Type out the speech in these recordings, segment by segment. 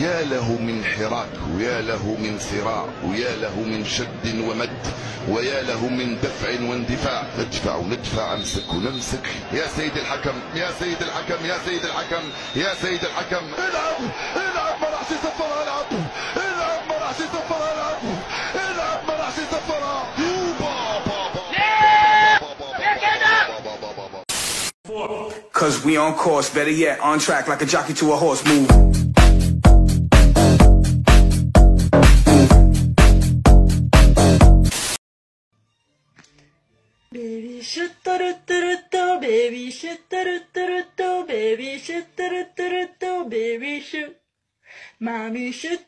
يا له من حراك ويا له من صراع ويا له من شد ومد ويا له من دفع واندفاع ندفع وندفع امسك ونمسك يا سيد الحكم يا سيد الحكم يا سيد الحكم يا سيد الحكم العب العب ما راحش يصفر العب العب ما راحش يصفر العب passes the football. Yeah! Cause we on course, better yet, on track like a jockey to a horse. Move. Baby shoo-ta-ru-ta-ru-ta, baby shoo-ta-ru-ta-ru-ta, baby shoo-ta-ru-ta-ru-ta, baby shoot, Mommy shoot.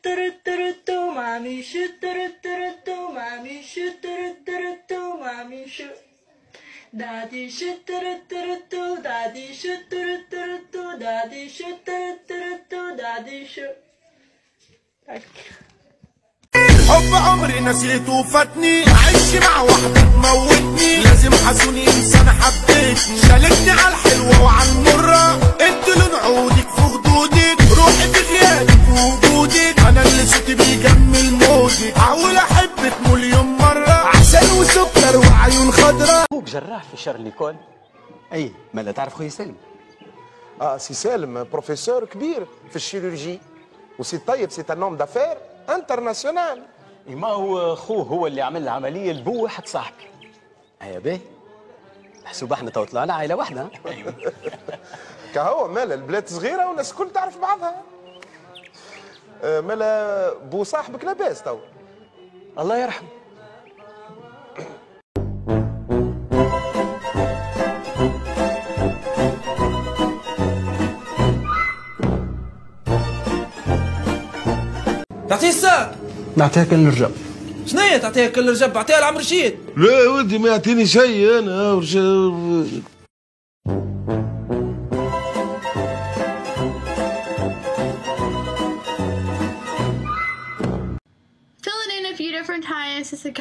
Daddy shoot do do do daddy shoot Tack. حب عمري نسيته وفاتني عيش مع واحدة تموتني لازم حسوني انسان حبيتني. شالتني على الحلوة وعلى المرة. انت لون عودك في خدودك روحي في غيابك في وجودك أنا اللي صوتي بيجمل مودك. هقول أحبك مليون مرة. عسل وسكر وعيون خضرا جراح في شارل كول أي ما لا تعرف خويا سالم. آه سي سالم بروفيسور كبير في الشيرورجي وسي طيب سي ان دافير انترناسيونال ما هو خوه هو اللي عمل العملية لبو واحد صاحبي هيا باهي محسوب إحنا تو طلعنا عائلة واحدة كهو مالا البلاد صغيرة والناس الكل تعرف بعضها. آه، مالا بو صاحبك لاباس تو. الله يرحمه. تعطيه الساق. نعطيها كل الرجب. شنو تعطيها كل الرجب؟ بعطيها لعم رشيد. لا ودي ما يعطيني شيء أنا. رجب. just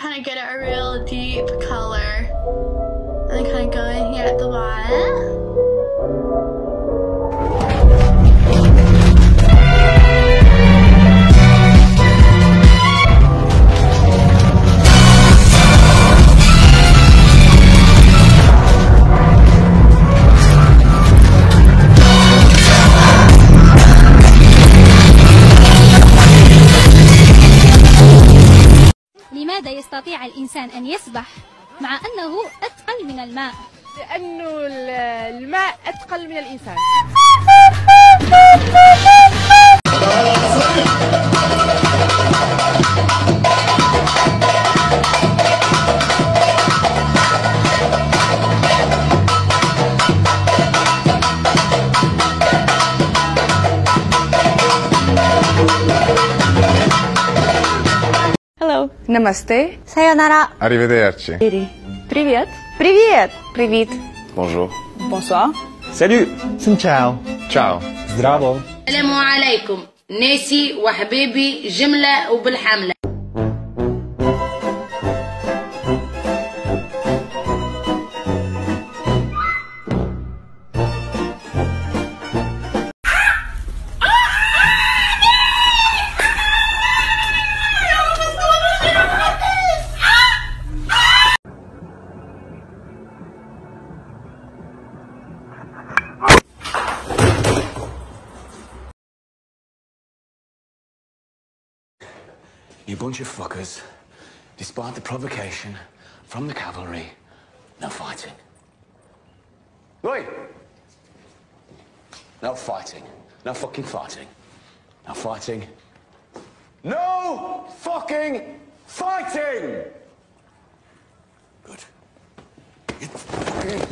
يستطيع الإنسان أن يسبح مع أنه أثقل من الماء؟ لأنه الماء أثقل من الإنسان Namaste. Sayonara. Arrivederci. Привет. Привет. Привет. Bonjour. Bonsoir. Salut. ciao. Ciao. Zdravo. السلام عليكم ناسي وحبيبي جملة وبالحملة You bunch of fuckers. Despite the provocation from the cavalry, no fighting. Oi! No fighting. No fucking fighting. No fighting. No fucking fighting! Good. You fucking...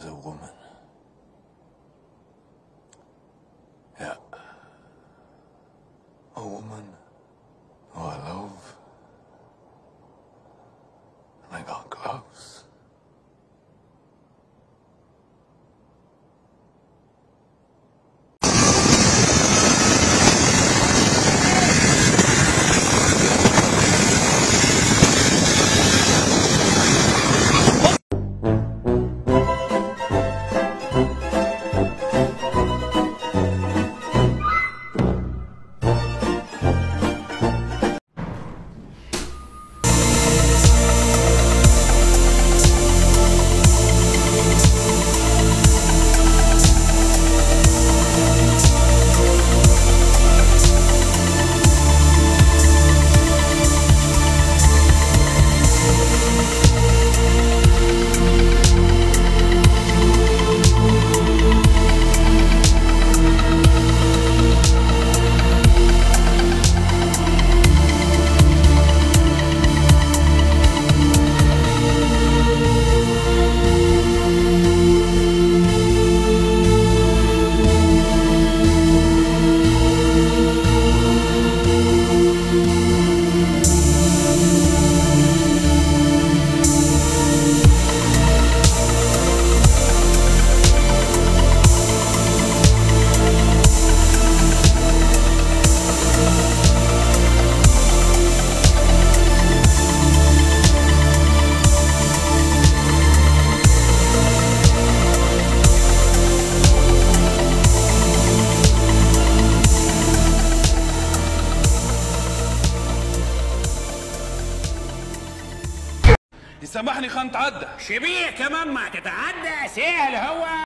A woman. يسامحني خان تعدى. شبيه كمان ما تتعدى سهل هو.